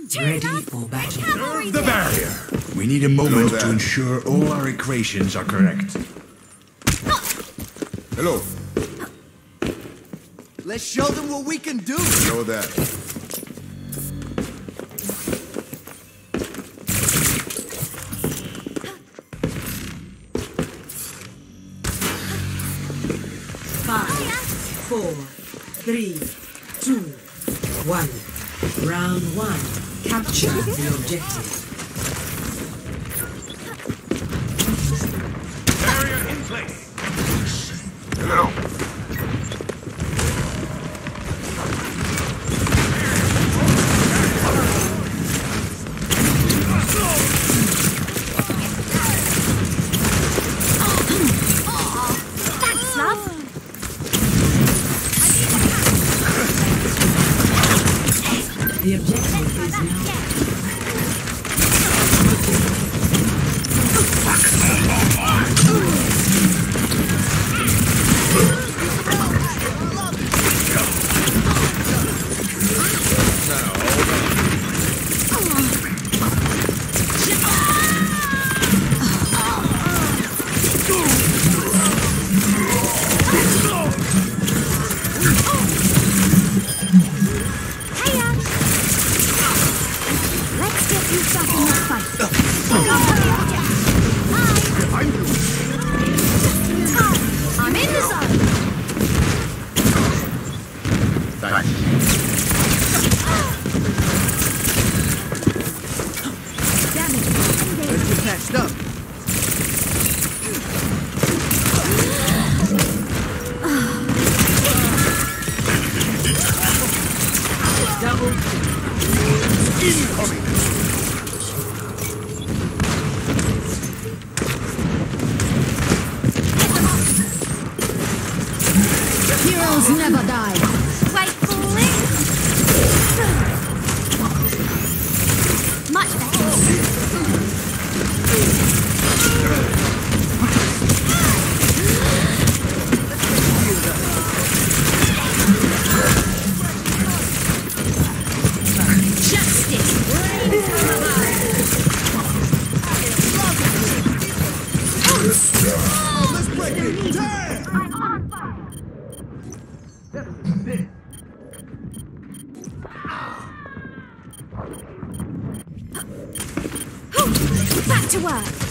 Ready for battle. Serve the barrier. We need a moment to ensure all our equations are correct. Hello. Let's show them what we can do. Know that. Five, four, three, two, one. Round one. Capture the objective. Never die. Back to work.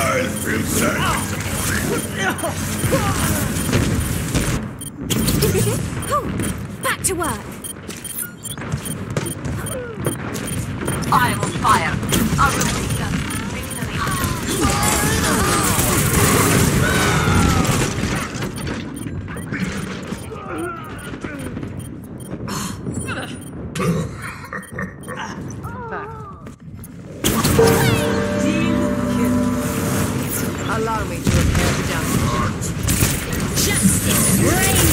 I feel safe. Back to work. I will fire. I will lead them. It's raining!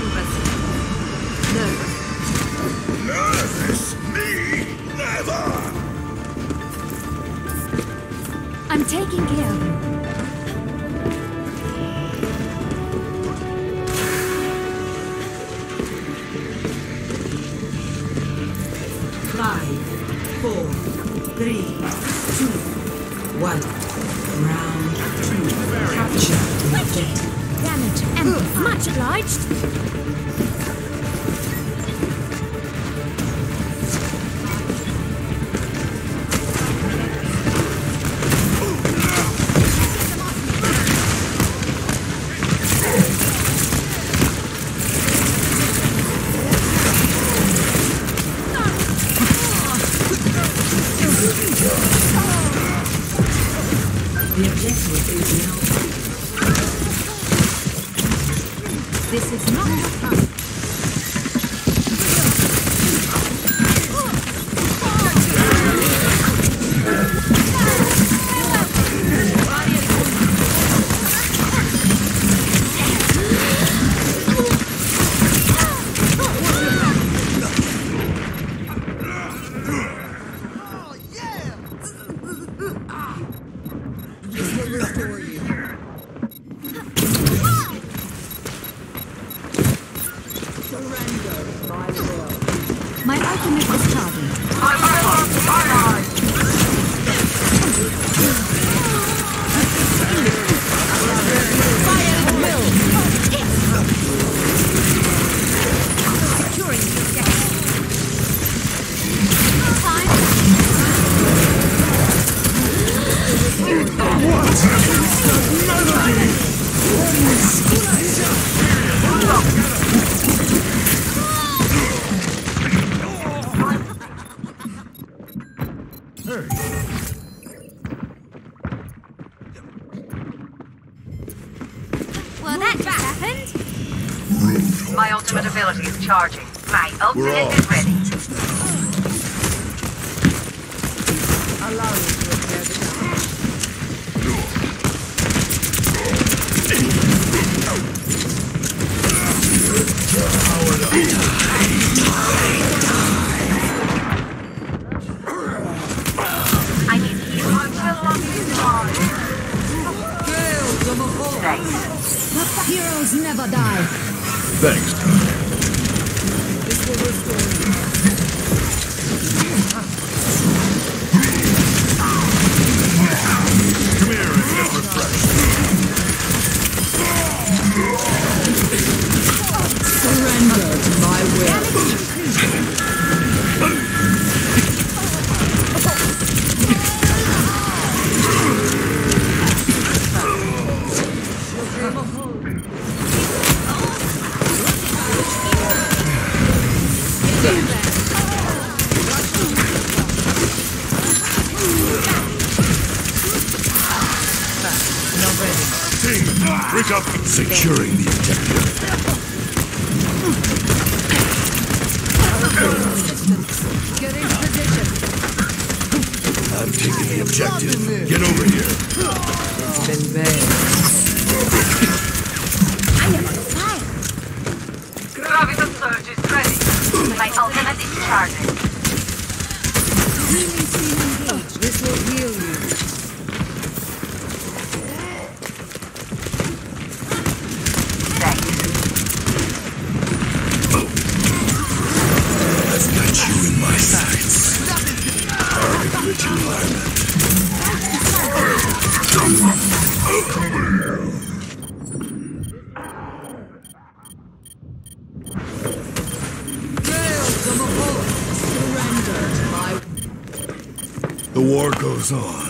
Nervous. Nervous? Me? Never! I'm taking care of you. real story. Hey! Well, that just happened. My ultimate ability is charging. My ultimate is ready. Allow me to repair the damage. Powered up. face. Heroes never die. Thanks. objective. Get over here. It's been there. I am on fire. Surge is ready. My ultimate is charging. The war goes on.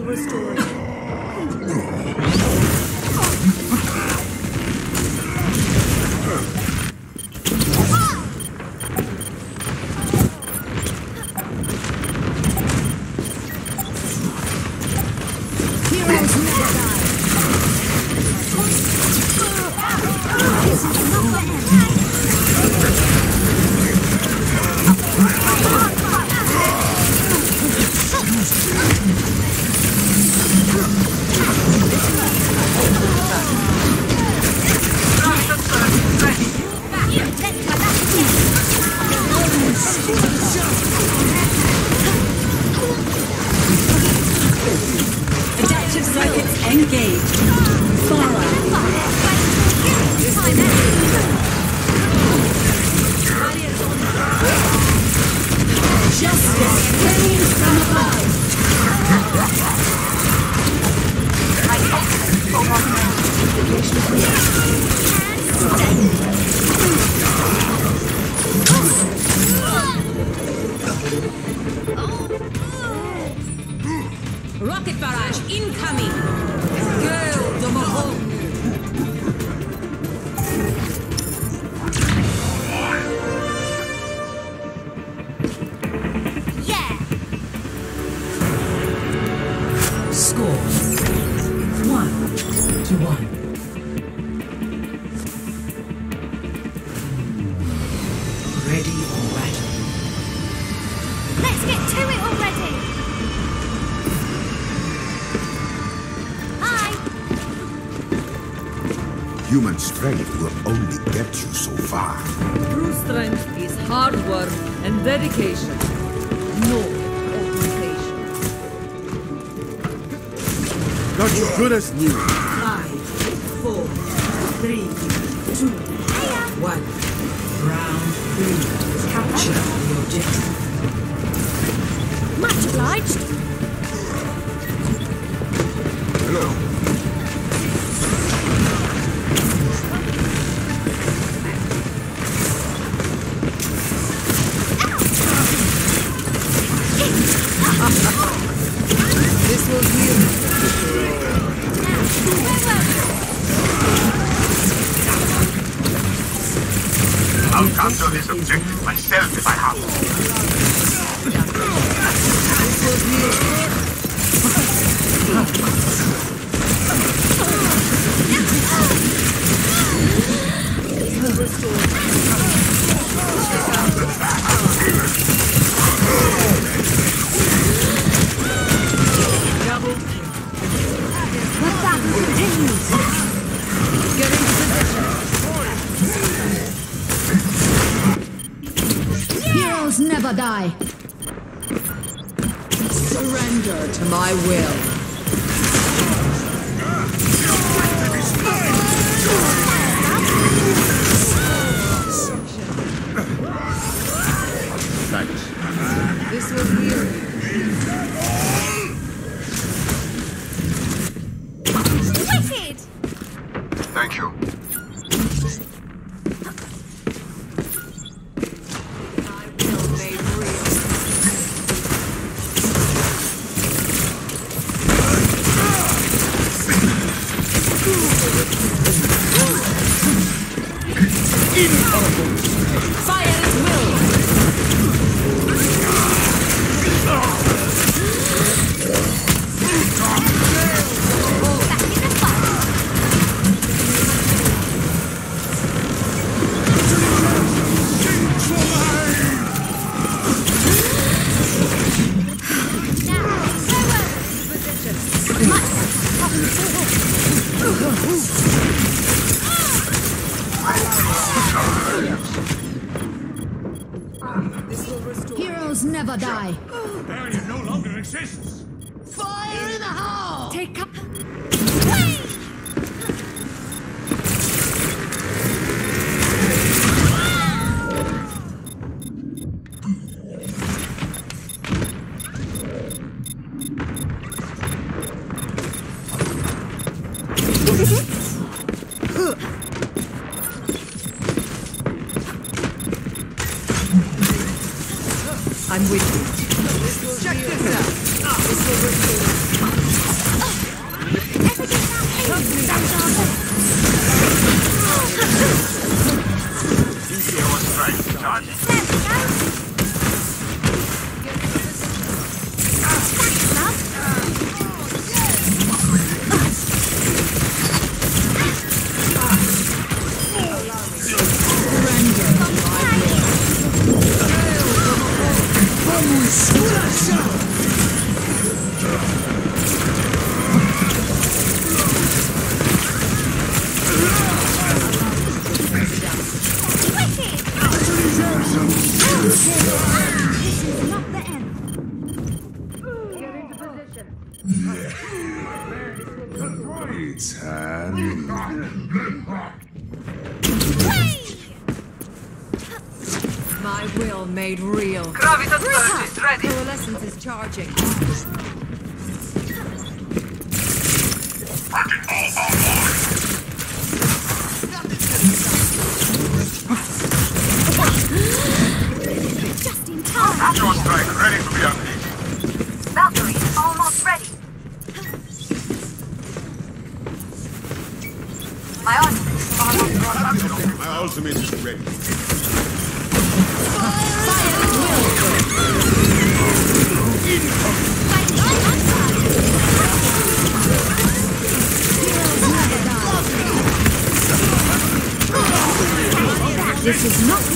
Will story. Yeah. Rocket barrage incoming! Go, the Mahol! Human strength will only get you so far. True strength is hard work and dedication. No occupation. Not your goodest news. Five, four, three, two, one. Round three. Capture the objective. Much obliged. Hello. I'll capture this objective myself if I have. The continues. Never die. Surrender to my will. I'm with you. Not charging. Ready. Valkyrie almost ready. My ultimate ready. My ultimate is ready. This is not